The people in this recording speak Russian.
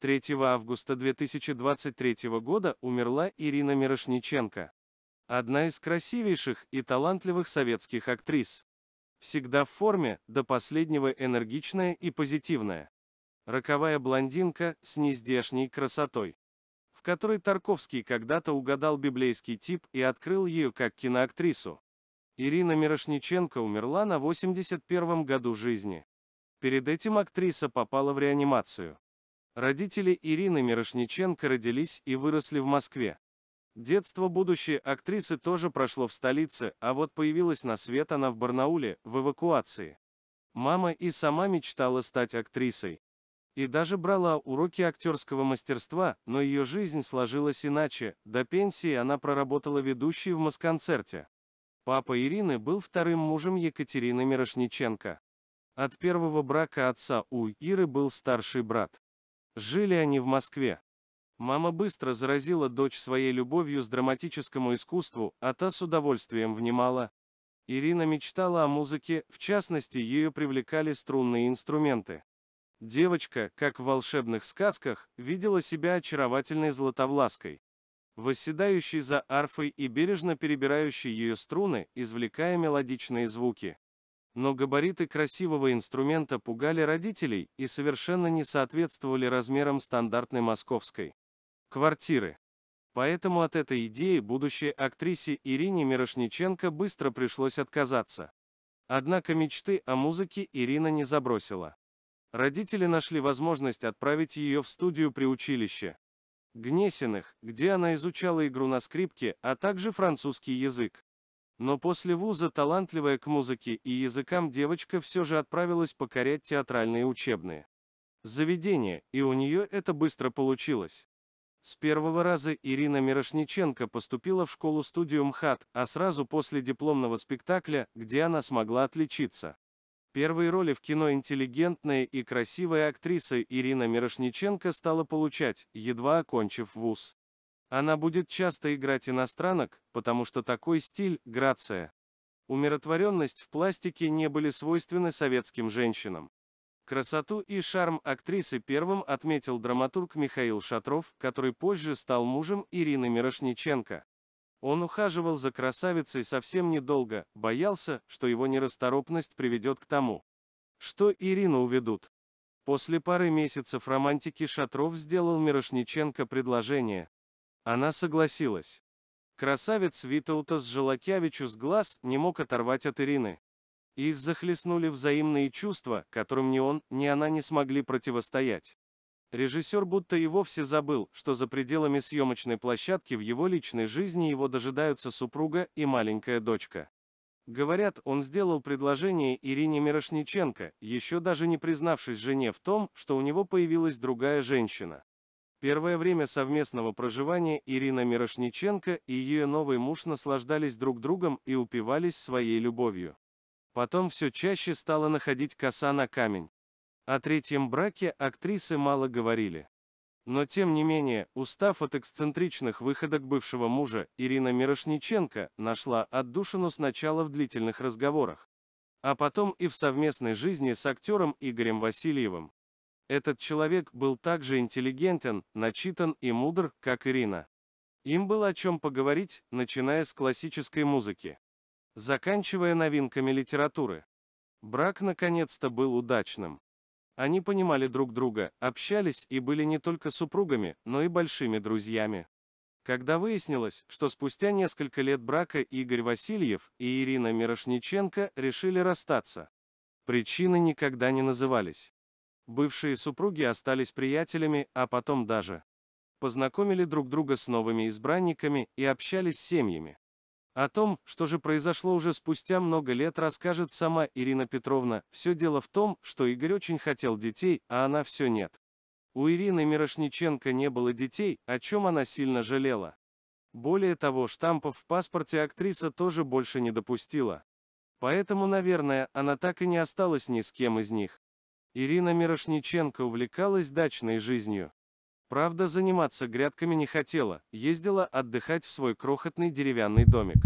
3 августа 2023 года умерла Ирина Мирошниченко. Одна из красивейших и талантливых советских актрис. Всегда в форме, до последнего энергичная и позитивная. Роковая блондинка с нездешней красотой. В которой Тарковский когда-то угадал библейский тип и открыл ее как киноактрису. Ирина Мирошниченко умерла на 81 году жизни. Перед этим актриса попала в реанимацию. Родители Ирины Мирошниченко родились и выросли в Москве. Детство будущей актрисы тоже прошло в столице, а вот появилась на свет она в Барнауле, в эвакуации. Мама и сама мечтала стать актрисой. И даже брала уроки актерского мастерства, но ее жизнь сложилась иначе. До пенсии она проработала ведущей в Москонцерте. Папа Ирины был вторым мужем Екатерины Мирошниченко. От первого брака отца у Иры был старший брат. Жили они в Москве. Мама быстро заразила дочь своей любовью с драматическому искусству, а та с удовольствием внимала. Ирина мечтала о музыке, в частности, ее привлекали струнные инструменты. Девочка, как в волшебных сказках, видела себя очаровательной златовлаской. Восседающей за арфой и бережно перебирающей ее струны, извлекая мелодичные звуки. Но габариты красивого инструмента пугали родителей и совершенно не соответствовали размерам стандартной московской квартиры. Поэтому от этой идеи будущей актрисе Ирине Мирошниченко быстро пришлось отказаться. Однако мечты о музыке Ирина не забросила. Родители нашли возможность отправить ее в студию при училище. Гнесиных, где она изучала игру на скрипке, а также французский язык. Но после вуза талантливая к музыке и языкам девочка все же отправилась покорять театральные учебные заведения, и у нее это быстро получилось. С первого раза Ирина Мирошниченко поступила в школу-студию МХАТ, а сразу после дипломного спектакля, где она смогла отличиться. Первые роли в кино интеллигентная и красивая актриса Ирина Мирошниченко стала получать, едва окончив вуз. Она будет часто играть иностранок, потому что такой стиль – грация. Умиротворенность в пластике не были свойственны советским женщинам. Красоту и шарм актрисы первым отметил драматург Михаил Шатров, который позже стал мужем Ирины Мирошниченко. Он ухаживал за красавицей совсем недолго, боялся, что его нерасторопность приведет к тому, что Ирину уведут. После пары месяцев романтики Шатров сделал Мирошниченко предложение. Она согласилась. Красавец Витаутас Желакявичу с глаз не мог оторвать от Ирины. Их захлестнули взаимные чувства, которым ни он, ни она не смогли противостоять. Режиссер будто и вовсе забыл, что за пределами съемочной площадки в его личной жизни его дожидаются супруга и маленькая дочка. Говорят, он сделал предложение Ирине Мирошниченко, еще даже не признавшись жене в том, что у него появилась другая женщина. Первое время совместного проживания Ирина Мирошниченко и ее новый муж наслаждались друг другом и упивались своей любовью. Потом все чаще стала находить коса на камень. О третьем браке актрисы мало говорили. Но тем не менее, устав от эксцентричных выходок бывшего мужа, Ирина Мирошниченко нашла отдушину сначала в длительных разговорах, а потом и в совместной жизни с актером Игорем Васильевым. Этот человек был также интеллигентен, начитан и мудр, как Ирина. Им было о чем поговорить, начиная с классической музыки заканчивая новинками литературы. Брак наконец-то был удачным. Они понимали друг друга, общались и были не только супругами, но и большими друзьями. Когда выяснилось, что спустя несколько лет брака Игорь Васильев и Ирина Мирошниченко решили расстаться. Причины никогда не назывались. Бывшие супруги остались приятелями, а потом даже познакомили друг друга с новыми избранниками и общались с семьями. О том, что же произошло уже спустя много лет, расскажет сама Ирина Петровна. Все дело в том, что Игорь очень хотел детей, а она все нет. У Ирины Мирошниченко не было детей, о чем она сильно жалела. Более того, штампов в паспорте актриса тоже больше не допустила. Поэтому, наверное, она так и не осталась ни с кем из них. Ирина Мирошниченко увлекалась дачной жизнью. Правда, заниматься грядками не хотела, ездила отдыхать в свой крохотный деревянный домик.